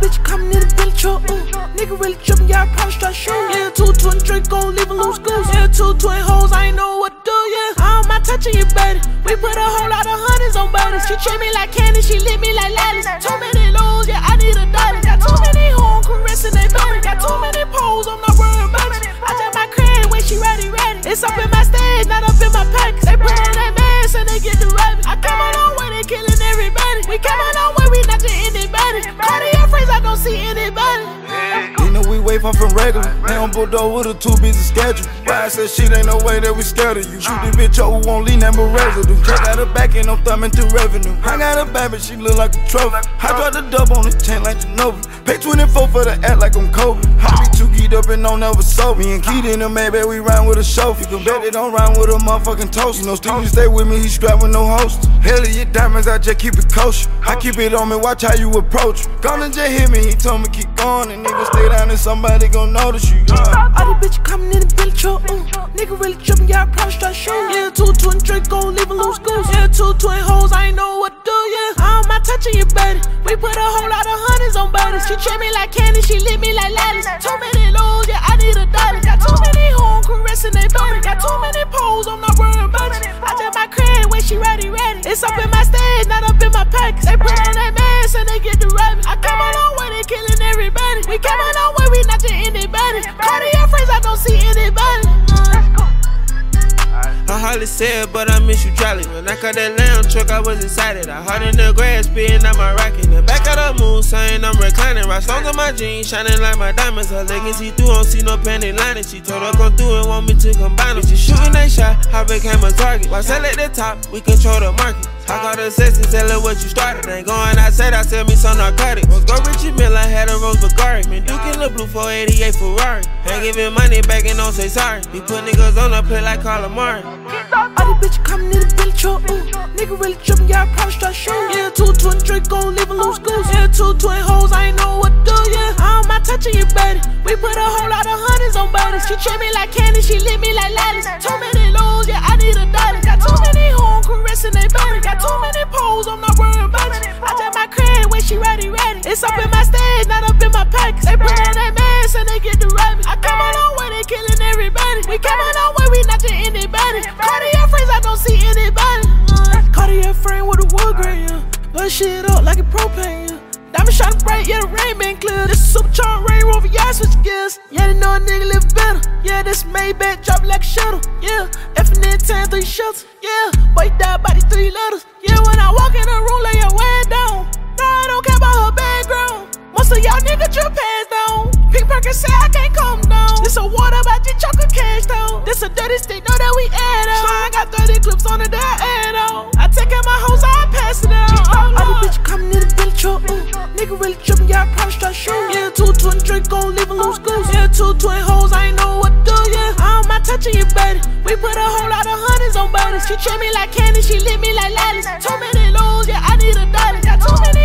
bitch coming in the Billy truck. Nigga really trippin', yeah, I probably start shooting. Yeah, two twin Draco, leave a loose goose. Yeah, two twin hoes, I ain't know what to do, yeah. I don't mind touching you, baby. We put a whole lot of hundreds on bodies. She treat me like candy, she lit me like lollies. Too many lows, yeah, I need a dollar. Got too many hoes Wait for from regular. They on Bordeaux with a too busy schedule. Why I said shit ain't no way that we scared of you. Shoot the bitch up won't leave that but residue. Check out her back and I'm thumbing through revenue. I got a bad but she look like a trophy. I dropped the dub on the chain like Jehovah. Pay 24 for the act like I'm Kobe. I be too geeked up and don't never sober. Me and Keaton and maybe we ride with a chauffeur. You can bet they don't ride with a motherfucking toast. You know, Stevie stay with me, he strapped with no host. Hell of your diamonds, I just keep it kosher. I keep it on me, watch how you approach. Gunna just hit me, he told me keep going. And niggas stay down and somebody gon' notice you. Yeah. All these bitches coming in the Billy truck. Uh. Nigga really trippin', yeah, I probably start shooting. Yeah, two twin Draco, leave a loose goose. Yeah, two twin hoes, I ain't know what to do, yeah. I don't mind touching you, baby. We put a whole lot of hundreds on bodies. She treat me like candy, she lit me like lollies. Too many lows, yeah, I need a dollar. Got too many hoes Hardly said, but I miss you jolly. When I caught that lamb truck, I was excited. I hard in the grass, spitting out my rocket. In the back of the moon, saying I'm reclining. Right stones on my jeans, shining like my diamonds. Her leggings see through, don't see no panty lining. She told her come through and want me to combine them. She shooting that shot, I became a target. While sell at the top, we control the market. I call her sex and what you started. Ain't going outside, I sell me some narcotics. Go Richie Mill, I had a Rose Bulgari. Man, in the blue 488 Ferrari. Ain't giving money back and don't say sorry. Be put niggas on the play like Carla Murray. All these bitches coming in the Billy truck. Uh. Nigga really trippin', yeah, I probably start shooting. Yeah, two twin Draco, leave a loose goose. Yeah, two twin hoes, I ain't know what to do, yeah. I don't mind touching you, baby. We put a whole lot of hundreds on bodies. She treat me like candy, she lit me like lollies. Too many lows, yeah, I need a dollar. Got too many hoes caressing they body. Got too many poles, I'm not worried about it. I just my crib when she ready, ready. It's up in my shit up like a propane, yeah. Diamond shot bright, yeah, the rain been clear. This is supercharged Range Rover, yeah, switch gears. Yeah, they know a nigga live better. Yeah, this Maybach drop like a shuttle. Yeah, N 10, three shelters. Yeah, boy died by these three letters. Yeah, when I walk in the room, lay your way down. No, I don't care about her background. Most of y'all niggas drip pants down. Pink Perkins say I can't come down. This a water by G chocolate cash down. This a dirty stick, Nigga really trippin', yeah, I probably start shooting. Yeah, two twin Draco, leave a loose goose. Yeah, two twin hoes, I ain't know what to do, yeah. I don't mind touching you, baby. We put a whole lot of hundreds on bodies. She treat me like candy, she lit me like lollies. Too many lows, yeah, I need a dollar. Got too many